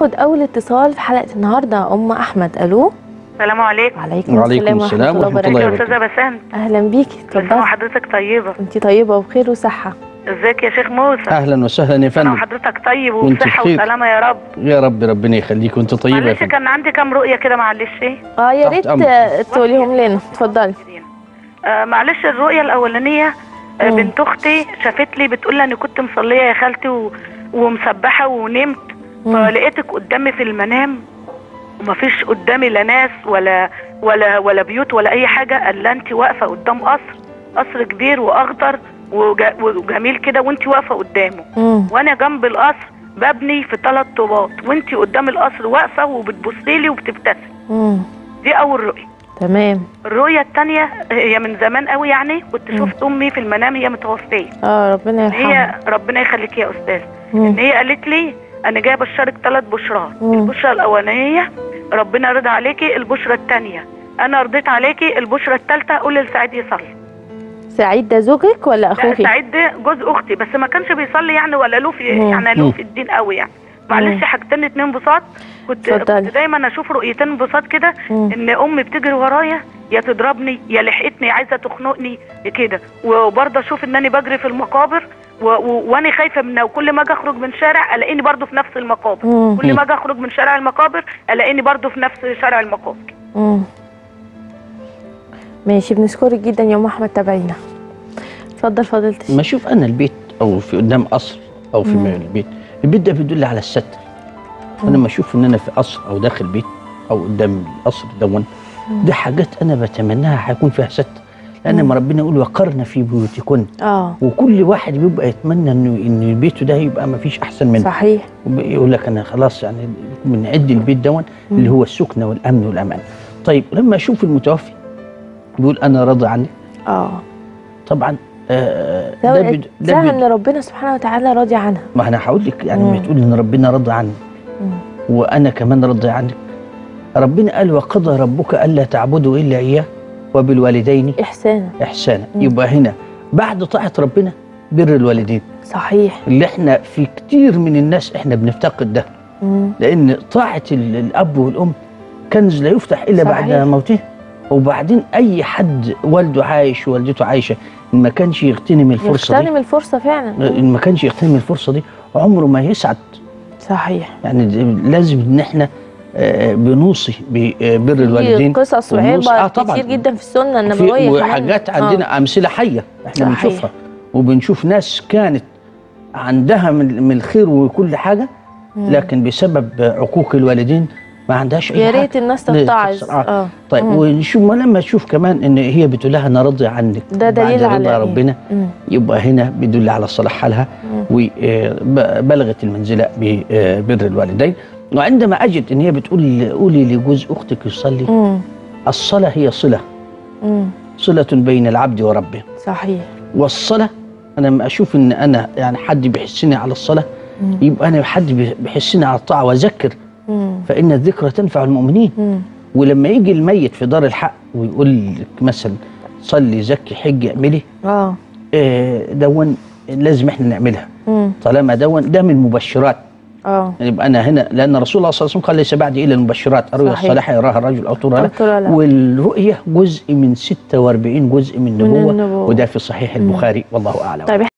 ناخد أول اتصال في حلقة النهارده. أم أحمد ألو؟ السلام عليكم. وعليكم, وعليكم السلام ورحمة الله يا وبركاته. أستاذة بسام أهلا بيكي. اتفضلي وحضرتك طيبة. انت طيبة وبخير وصحة. إزيك يا شيخ موسى؟ أهلا وسهلا يا فندم. وحضرتك طيب وبصحة. وسلامة يا رب. يا رب ربنا يخليك. وأنت طيبة يا معلش كان عندي كام رؤية كده معلش. إيه؟ آه يا ريت تقوليهم لنا. اتفضلي. آه معلش الرؤية الأولانية آه. بنت أختي شافت لي بتقول لي أنا كنت مصلية يا خالتي و... ومسبحة ونمت. فلقيتك قدامي في المنام ومفيش قدامي لا ناس ولا ولا ولا بيوت ولا أي حاجة إلا أنت واقفة قدام قصر قصر كبير وأخضر وج... وجميل كده وأنت واقفة قدامه. مم. وأنا جنب القصر ببني في ثلاث طوبات وأنت قدام القصر واقفة وبتبصي لي وبتبتسم. دي أول رؤية. تمام. الرؤية الثانية هي من زمان قوي يعني كنت شفت أمي في المنام هي متوفية. آه ربنا يرحمها. هي ربنا يخليك يا أستاذ. مم. إن هي قالت لي أنا جاية ابشرك ثلاث بشرات. البشرة الأولانية ربنا رضى عليكي البشرة الثانية أنا رضيت عليكي البشرة الثالثه قول لسعيد يصلي سعيد ده زوجك ولا لا أخوكي سعيد ده جوز أختي بس ما كانش بيصلي يعني ولا له في. يعني له. في الدين قوي يعني. معلش حاجتين اتنين بساط كنت. كنت دايما أشوف رؤيتين بساط كده. إن أمي بتجري ورايا يا تضربني يا لحقتني عايزة تخنقني كده وبرضه أشوف إن أنا بجري في المقابر وأنا خايفة منها وكل ما أجي أخرج من شارع ألاقيني برضه في نفس المقابر. مم. كل ما أجي أخرج من شارع المقابر ألاقيني برضه في نفس شارع المقابر. مم. ماشي بنشكرك جدا يا أم أحمد تابعينا. اتفضل فضيله الشيخ ما أشوف أنا البيت أو في قدام قصر أو في مم. البيت البيت ده بيدل على الستر. أنا لما أشوف إن أنا في قصر أو داخل بيت أو قدام القصر دون. دي حاجات أنا بتمناها هيكون فيها ستر. لأن. ما ربنا يقول وقرن في بيوتكن. آه. وكل واحد بيبقى يتمنى انه ان بيته ده يبقى ما فيش أحسن منه. صحيح. يقول لك أنا خلاص يعني بنعد البيت دون. اللي هو السكنه والأمن والأمان. طيب لما أشوف المتوفي بيقول أنا راضي عنك آه. طبعا آه ده بد- ده إن ربنا سبحانه وتعالى راضي عنها. ما أنا هقول لك يعني مم. ما تقول إن ربنا رضى عني. مم. وأنا كمان راضي عنك. ربنا قال وقضى ربك ألا تعبدوا إلا إياه. وبالوالدين إحسانا. مم. يبقى هنا بعد طاعة ربنا بر الوالدين. صحيح. اللي إحنا في كتير من الناس إحنا بنفتقد ده. مم. لأن طاعة ال- الأب والأم كنز لا يفتح إلا صحيح. بعد موته. وبعدين أي حد والده عايش ووالدته عايشة إن ما كانش يغتنم الفرصة يغتنم دي الفرصة فعلا. إن ما كانش يغتنم الفرصة دي عمره ما يسعد. صحيح. يعني لازم إن إحنا بنوصي ببر الوالدين قصص وعبر آه طبعاً. كتير جدا في السنة النبوية كمان. وحاجات عندنا أمثلة حية إحنا صحيح. بنشوفها وبنشوف ناس كانت عندها من الخير وكل حاجة. لكن بسبب عقوق الوالدين ما عندهاش أي يا ريت الناس تتعظ. آه. آه طيب مم. ونشوف ما لما تشوف كمان إن هي بتقول لها أنا راضيه عنك ده دليل على رضا إيه؟ ربنا مم. يبقى هنا بيدل على صلاح حالها. وبلغت المنزلة ببر الوالدين وعندما أجد إن هي بتقول قولي لجوز أختك يصلي مم. الصلاة هي صلة مم. صلة بين العبد وربه صحيح والصلاة أنا لما أشوف إن أنا يعني حد بيحسني على الصلاة مم. يبقى أنا حد بيحسني على الطاعة وأذكر. فإن الذكرى تنفع المؤمنين مم. ولما يجي الميت في دار الحق ويقول لك مثلا صلي زكي حج اعملي آه آه، دون لازم إحنا نعملها مم. طالما دون ده من المبشرات آه يبقى أنا هنا لأن الرسول الله صلى الله عليه وسلم قال ليس بعد إلا المبشرات الرؤيا. الصالحه يراها الرجل أو ترى له. والرؤية جزء من 46 جزء من النبوة النبوة. وده في صحيح البخاري والله أعلم طيب